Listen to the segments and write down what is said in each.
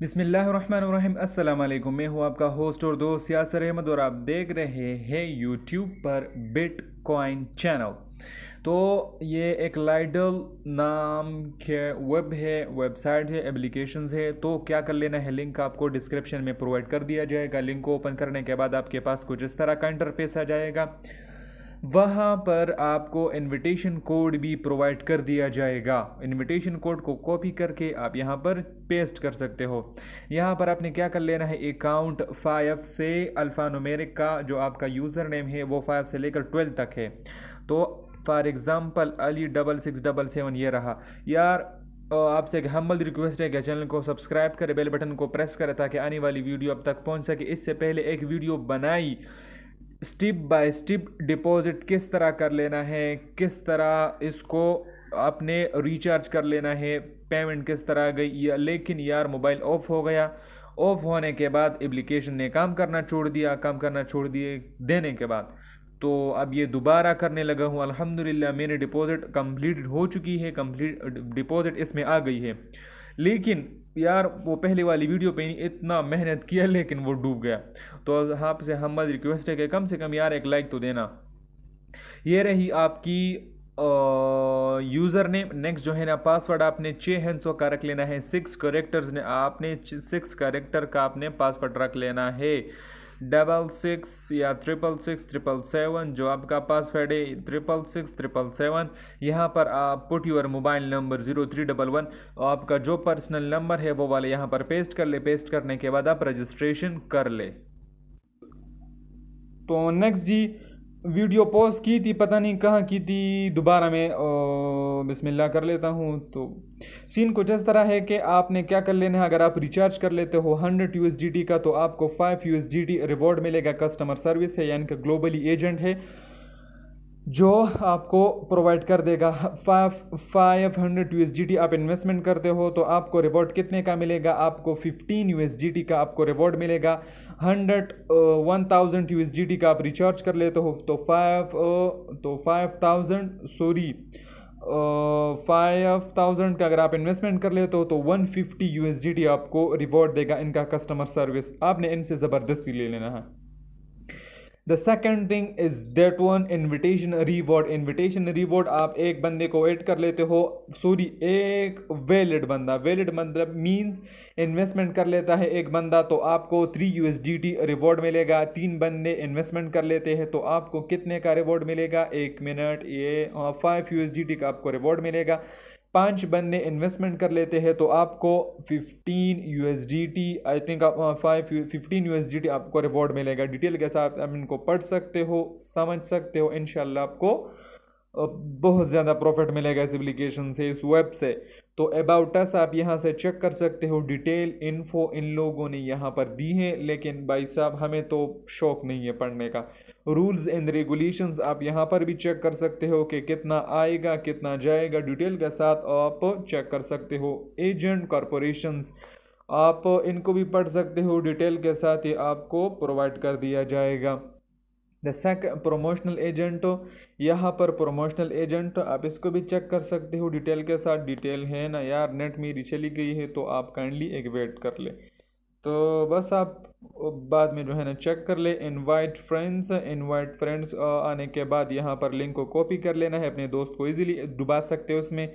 बिसमीम वालेकुम मैं हूँ आपका होस्ट और दोस्त यासर अहमद और आप देख रहे हैं यूट्यूब पर बिट कॉइन चैनल तो ये एक लाइडल नाम के वेब है वेबसाइट है एप्लीकेशन है। तो क्या कर लेना है? लिंक आपको डिस्क्रिप्शन में प्रोवाइड कर दिया जाएगा। लिंक को ओपन करने के बाद आपके पास कुछ इस तरह का इंटरफेस आ जाएगा। वहाँ पर आपको इनविटेशन कोड भी प्रोवाइड कर दिया जाएगा। इनविटेशन कोड को कॉपी करके आप यहाँ पर पेस्ट कर सकते हो। यहाँ पर आपने क्या कर लेना है? अकाउंट फाइव से अल्फ़ानुमेरिक का जो आपका यूज़र नेम है, वो फाइव से लेकर ट्वेल्व तक है। तो for example Ali double six double seven ये रहा। यार आपसे एक हम्बल रिक्वेस्ट है कि चैनल को सब्सक्राइब करें बेल बटन को प्रेस करें ताकि आने वाली वीडियो अब तक पहुँच सके। इससे पहले एक वीडियो बनाई। स्टेप बाय स्टेप डिपॉजिट किस तरह कर लेना है, किस तरह इसको आपने रिचार्ज कर लेना है, पेमेंट किस तरह गई, या लेकिन यार मोबाइल ऑफ़ हो गया। ऑफ़ होने के बाद एप्लीकेशन ने काम करना छोड़ दिया, काम करना छोड़ दिए देने के बाद। तो अब ये दोबारा करने लगा हूँ, अल्हम्दुलिल्लाह मेरी डिपॉजिट कंप्लीट हो चुकी है, कंप्लीट डिपॉजिट इसमें आ गई है। लेकिन यार, वो पहले वाली वीडियो पे इतना मेहनत किया, लेकिन वो डूब गया। तो आपसे हम रिक्वेस्ट है कि कम से कम यार एक लाइक तो देना। ये रही आपकी यूज़र नेम नेक्स्ट जो है ना पासवर्ड आपने छः हैंसों का रख लेना है सिक्स करेक्टर्स ने आपने सिक्स करेक्टर का आपने पासवर्ड रख लेना है। डबल सिक्स या ट्रिपल सिक्स ट्रिपल सेवन जो आपका पासवर्ड है ट्रिपल सिक्स ट्रिपल सेवन यहाँ पर आप put your mobile number zero three double one आपका जो पर्सनल नंबर है वो वाले यहाँ पर पेस्ट कर ले पेस्ट करने के बाद आप रजिस्ट्रेशन कर ले। तो नेक्स्ट जी वीडियो पोस्ट की थी, पता नहीं कहाँ की थी, दोबारा मैं बिस्मिल्लाह कर लेता हूँ तो सीन कुछ इस तरह है कि आपने क्या कर लेना है? अगर आप रिचार्ज कर लेते हो हंड्रेड यू का तो आपको फाइव यू रिवॉर्ड मिलेगा कस्टमर सर्विस है यानी कि ग्लोबली एजेंट है जो आपको प्रोवाइड कर देगा। फाइव फाइव हंड्रेड यू आप इन्वेस्टमेंट करते हो तो आपको रिवॉर्ड कितने का मिलेगा? आपको फिफ्टीन यू का आपको रिवॉर्ड मिलेगा। हंड्रेड वन थाउज़ेंड यू का आप रिचार्ज कर लेते हो तो फाइव uh, तो five thousand sorry five thousand का अगर आप इन्वेस्टमेंट कर लेते हो तो वन फिफ्टी यू आपको रिवॉर्ड देगा इनका कस्टमर सर्विस आपने इनसे ज़बरदस्ती ले लेना है। The second thing is that one invitation reward invitation reward आप एक बंदे को ऐड कर लेते हो। सॉरी एक वैलिड बंदा। वैलिड मतलब मींस इन्वेस्टमेंट कर लेता है एक बंदा तो आपको three U S D T reward मिलेगा। तीन बंदे इन्वेस्टमेंट कर लेते हैं तो आपको कितने का रिवॉर्ड मिलेगा? एक मिनट ये five U S D T का आपको रिवॉर्ड मिलेगा। पाँच बंदे इन्वेस्टमेंट कर लेते हैं तो आपको fifteen U S D T I think आप five fifteen U S D T आपको रिवॉर्ड मिलेगा। डिटेल कैसा साथ आप इनको पढ़ सकते हो, समझ सकते हो इनशाला आपको बहुत ज़्यादा प्रॉफिट मिलेगा इस एप्लीकेशन से, इस वेब से। तो अबाउट अस आप यहाँ से चेक कर सकते हो डिटेल इन्फो इन लोगों ने यहाँ पर दी है, लेकिन भाई साहब, हमें तो शौक नहीं है पढ़ने का। रूल्स एंड रेगुलेशंस आप यहाँ पर भी चेक कर सकते हो कि कितना आएगा, कितना जाएगा। डिटेल के साथ आप चेक कर सकते हो। एजेंट कॉरपोरेशंस आप इनको भी पढ़ सकते हो। डिटेल के साथ ही आपको प्रोवाइड कर दिया जाएगा। द सेक प्रोमोशनल एजेंट हो यहाँ पर प्रोमोशनल एजेंट आप इसको भी चेक कर सकते हो। डिटेल के साथ डिटेल है ना यार नेट मेरी चली गई है तो आप काइंडली एक वेट कर ले। तो बस आप बाद में जो है ना चेक कर ले। इनवाइट फ्रेंड्स इनवाइट फ्रेंड्स आने के बाद यहाँ पर लिंक को कॉपी कर लेना है। अपने दोस्त को इजीली डुबा सकते हो उसमें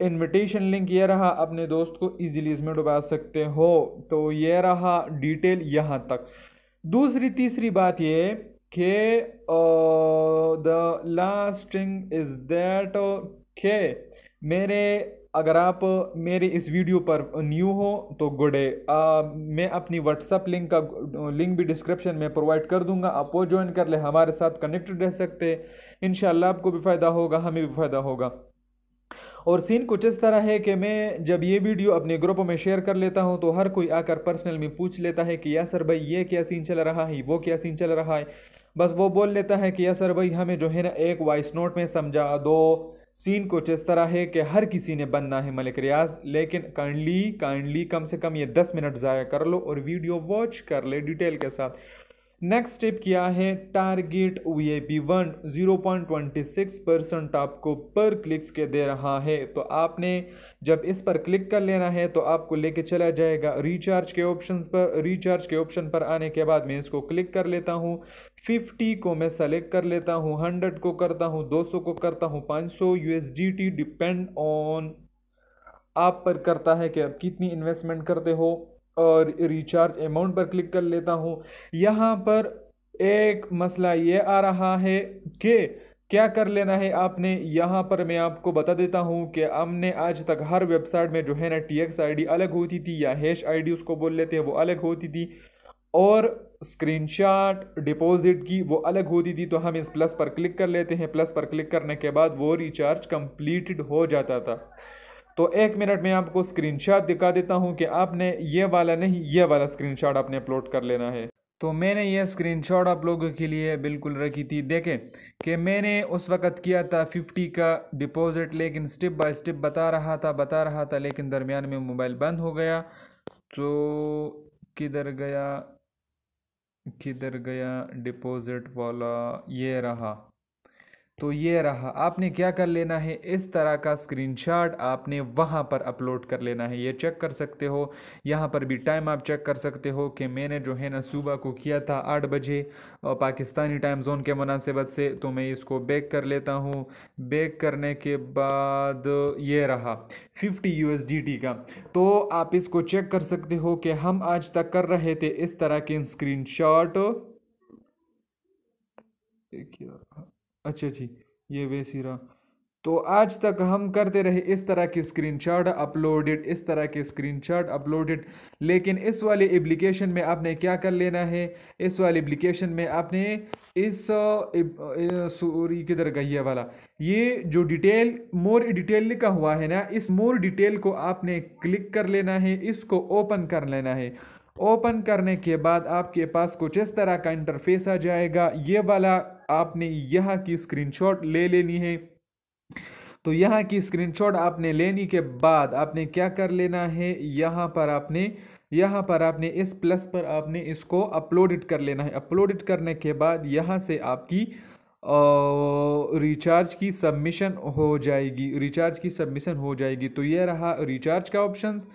इनविटेशन लिंक ये रहा, अपने दोस्त को इजीली इसमें डुबा सकते हो। तो ये रहा डिटेल यहाँ तक। दूसरी, तीसरी बात ये के the last thing is that के मेरे, अगर आप मेरे इस वीडियो पर न्यू हो तो गुड मैं अपनी व्हाट्सअप लिंक का लिंक भी डिस्क्रिप्शन में प्रोवाइड कर दूँगा। आप वो ज्वाइन कर ले, हमारे साथ कनेक्टेड रह सकते हैं। इन आपको भी फ़ायदा होगा, हमें भी फ़ायदा होगा। और सीन कुछ इस तरह है कि मैं जब ये वीडियो अपने ग्रुप में शेयर कर लेता हूँ तो हर कोई आकर पर्सनल में पूछ लेता है कि, या सर भाई, ये क्या सीन चल रहा है? वो क्या सीन चल रहा है? बस वो बोल लेता है कि, या सर भाई, हमें जो है ना एक वॉइस नोट में समझा दो। सीन कुछ इस तरह है कि हर किसी ने बनना है मलिक रियाज, लेकिन काइंडली काइंडली कम से कम ये दस मिनट ज़ाया कर लो और वीडियो वॉच कर ले डिटेल के साथ। नेक्स्ट स्टेप क्या है? Target V I P one zero point twenty six percent आपको पर क्लिक्स के दे रहा है। तो आपने जब इस पर क्लिक कर लेना है तो आपको लेके चला जाएगा रिचार्ज के ऑप्शन पर। रिचार्ज के ऑप्शन पर आने के बाद मैं इसको क्लिक कर लेता हूँ। फिफ्टी को मैं सेलेक्ट कर लेता हूँ हंड्रेड को करता हूँ, दो सौ को करता हूँ, पाँच सौ U S D T depend on आप पर करता है कि आप कितनी इन्वेस्टमेंट करते हो। और रिचार्ज अमाउंट पर क्लिक कर लेता हूँ। यहाँ पर एक मसला ये आ रहा है कि क्या कर लेना है आपने? यहाँ पर मैं आपको बता देता हूँ कि हमने आज तक हर वेबसाइट में जो है ना टी एक्स आई अलग होती थी या हैश आईडी उसको बोल लेते हैं, वो अलग होती थी। और स्क्रीनशॉट डिपॉजिट की वो अलग होती थी तो हम इस प्लस पर क्लिक कर लेते हैं। प्लस पर क्लिक करने के बाद वो रिचार्ज कंप्लीटेड हो जाता था। तो एक मिनट में आपको स्क्रीनशॉट दिखा देता हूँ कि आपने ये वाला नहीं, ये वाला स्क्रीनशॉट आपने अपलोड कर लेना है। तो मैंने ये स्क्रीनशॉट आप लोगों के लिए बिल्कुल रखी थी। देखें कि मैंने उस वक़्त किया था फिफ्टी का डिपॉज़िट लेकिन स्टेप बाय स्टेप बता रहा था, बता रहा था, लेकिन दरमियान में मोबाइल बंद हो गया। तो किधर गया किधर गया डिपॉज़िट वाला? ये रहा। तो ये रहा। आपने क्या कर लेना है? इस तरह का स्क्रीनशॉट आपने वहाँ पर अपलोड कर लेना है। ये चेक कर सकते हो। यहाँ पर भी टाइम आप चेक कर सकते हो कि मैंने जो है ना सुबह को किया था आठ बजे और पाकिस्तानी टाइम जोन के मुनासिबत से तो मैं इसको बेक कर लेता हूँ। बेक करने के बाद ये रहा। फिफ्टी यू का। तो आप इसको चेक कर सकते हो कि हम आज तक कर रहे थे इस तरह के स्क्रीन शॉट अच्छा जी ये वैसी रहा तो आज तक हम करते रहे इस तरह की स्क्रीनशॉट अपलोडेड इस तरह के स्क्रीनशॉट अपलोडेड लेकिन इस वाले एप्लीकेशन में आपने क्या कर लेना है? इस वाले एप्लीकेशन में आपने इस सूरी, किधर गई है वाला? ये जो डिटेल मोर डिटेल लिखा हुआ है ना, इस मोर डिटेल को आपने क्लिक कर लेना है, इसको ओपन कर लेना है। ओपन करने के बाद आपके पास कुछ इस तरह का इंटरफेस आ जाएगा। ये वाला आपने यहाँ की स्क्रीनशॉट ले लेनी है। तो यहाँ की स्क्रीनशॉट आपने लेने के बाद आपने क्या कर लेना है? यहाँ पर आपने, यहाँ पर आपने इस प्लस पर आपने इसको अपलोडेड कर लेना है। अपलोडेड करने के बाद यहाँ से आपकी रिचार्ज की सबमिशन हो जाएगी। रिचार्ज की सबमिशन हो जाएगी। तो ये रहा रिचार्ज का ऑप्शंस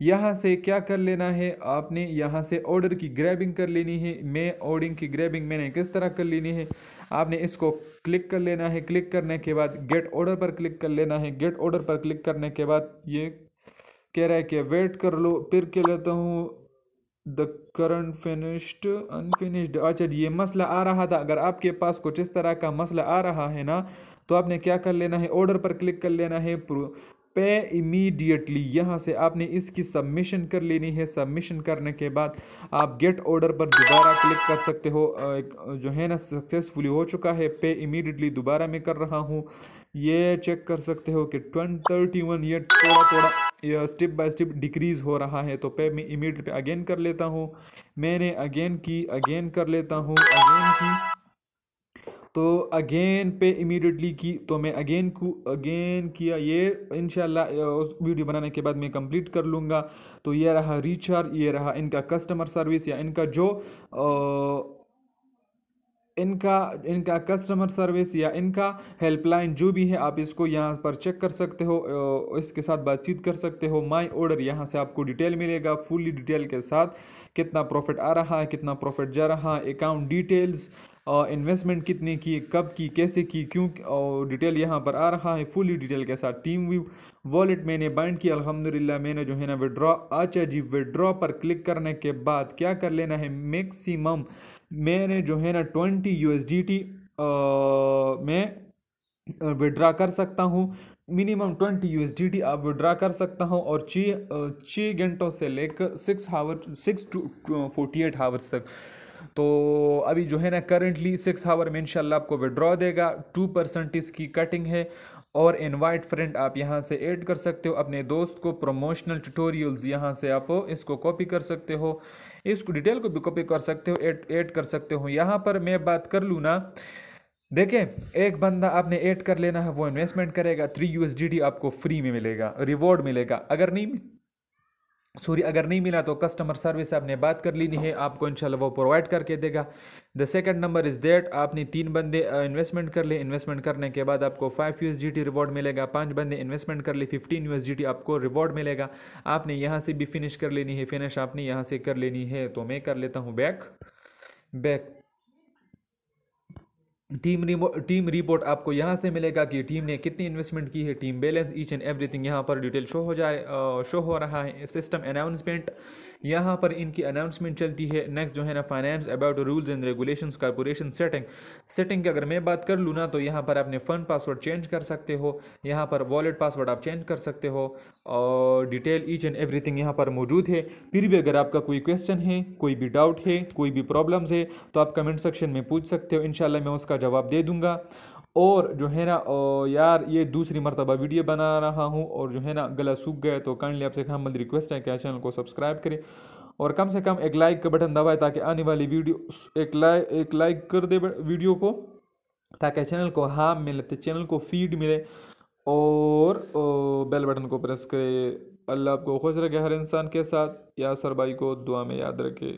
यहाँ से क्या कर लेना है? आपने यहाँ से ऑर्डर की ग्रैबिंग कर लेनी है। मैं ऑर्डिंग की ग्रैबिंग मैंने किस तरह कर लेनी है? आपने इसको क्लिक कर लेना है। क्लिक करने के बाद गेट ऑर्डर पर क्लिक कर लेना है। गेट ऑर्डर पर क्लिक करने के बाद ये कह रहा है कि वेट कर लो। फिर कह लेता हूँ? द करंट फिनिश्ड अनफिनिश्ड अच्छा ये मसला आ रहा था। अगर आपके पास कुछ इस तरह का मसला आ रहा है ना तो आपने क्या कर लेना है? ऑर्डर पर क्लिक कर लेना है। पे इमीडिएटली यहाँ से आपने इसकी सबमिशन कर लेनी है। सबमिशन करने के बाद आप गेट ऑर्डर पर दोबारा क्लिक कर सकते हो। जो है ना सक्सेसफुली हो चुका है। पे इमीडिएटली दोबारा मैं कर रहा हूँ। ये चेक कर सकते हो कि ट्वेंट थर्टी वन ये थोड़ा थोड़ा स्टेप बाय स्टेप डिक्रीज़ हो रहा है। तो पे मैं इमीडिएट पे अगेन कर लेता हूँ। मैंने अगेन की अगेन कर लेता हूँ। अगेन की। तो अगेन पे इमीडिएटली की तो मैं अगेन को अगेन किया ये इनशाला उस वीडियो बनाने के बाद मैं कंप्लीट कर लूँगा। तो ये रहा रिचार्ज ये रहा इनका कस्टमर सर्विस या इनका जो आ, इनका इनका कस्टमर सर्विस या इनका हेल्पलाइन जो भी है आप इसको यहाँ पर चेक कर सकते हो इसके साथ बातचीत कर सकते हो। माय ऑर्डर यहाँ से आपको डिटेल मिलेगा फुली डिटेल के साथ कितना प्रॉफिट आ रहा है कितना प्रॉफिट जा रहा है अकाउंट डिटेल्स इन्वेस्टमेंट कितने की, कब की, कैसे की, क्यों और डिटेल यहाँ पर आ रहा है। फुली डिटेल के साथ टीम व्यू वॉलेट मैंने बाइंड किया अल्हम्दुलिल्लाह मैंने जो है ना विड्रॉ अच्छा जी विड्रॉ पर क्लिक करने के बाद क्या कर लेना है? मैक्सिमम मैंने जो है ना twenty U S D T में विड्रा कर सकता हूँ। Minimum twenty U S D T आप विड्रा कर सकता हूँ और छः छः घंटों से लेकर six hour six to forty eight hours तक। तो अभी जो है ना करंटली सिक्स हावर में इंशाल्लाह आपको विड्रॉ देगा। टू परसेंट इसकी कटिंग है और इनवाइट फ्रेंड आप यहाँ से ऐड कर सकते हो। अपने दोस्त को प्रमोशनल ट्यूटोरियल्स यहाँ से आप इसको कॉपी कर सकते हो। इसको डिटेल को भी कॉपी कर सकते हो ऐड ऐड कर सकते हो। यहाँ पर मैं बात कर लूँ ना, देखें, एक बंदा आपने ऐड कर लेना है, वो इन्वेस्टमेंट करेगा थ्री यू आपको फ्री में मिलेगा रिवॉर्ड मिलेगा। अगर नहीं सॉरी अगर नहीं मिला तो कस्टमर सर्विस आपने बात कर लेनी है, आपको इंशाल्लाह वो प्रोवाइड करके देगा। The second number is that आपने तीन बंदे इन्वेस्टमेंट कर ले इन्वेस्टमेंट करने के बाद आपको फाइव यू रिवॉर्ड मिलेगा। पाँच बंदे इन्वेस्टमेंट कर ले फिफ्टीन यू आपको रिवॉर्ड मिलेगा। आपने यहाँ से भी फिनिश कर लेनी है। फिनिश आपने यहाँ से कर लेनी है तो मैं कर लेता हूँ back back team report team report आपको यहाँ से मिलेगा कि टीम ने कितनी इन्वेस्टमेंट की है team balance each and everything यहाँ पर डिटेल शो हो जाए शो हो रहा है सिस्टम अनाउंसमेंट यहाँ पर इनकी अनाउंसमेंट चलती है। नेक्स्ट जो है ना finance about rules and regulations corporation setting setting की अगर मैं बात कर लूँ ना तो यहाँ पर अपने फ़ंड पासवर्ड चेंज कर सकते हो। यहाँ पर वॉलेट पासवर्ड आप चेंज कर सकते हो। और डिटेल ईच एंड एवरीथिंग यहाँ पर मौजूद है। फिर भी अगर आपका कोई क्वेश्चन है, कोई भी डाउट है, कोई भी प्रॉब्लम्स है तो आप कमेंट सेक्शन में पूछ सकते हो। इनशाला मैं उसका जवाब दे दूँगा। और जो है ना यार, ये दूसरी मरतबा वीडियो बना रहा हूँ और जो है ना, गला सूख गया तो काइंडली आपसे हम रिक्वेस्ट है कि चैनल को सब्सक्राइब करें और कम से कम एक लाइक का बटन दबाए ताकि आने वाली वीडियो, एक लाइक एक लाइक कर दे वीडियो को ताकि चैनल को हाँ मिले तो चैनल को फ़ीड मिले और बेल बटन को प्रेस करे। अल्लाह आपको खुश रखे, हर इंसान के साथ। यासर भाई को दुआ में याद रखे।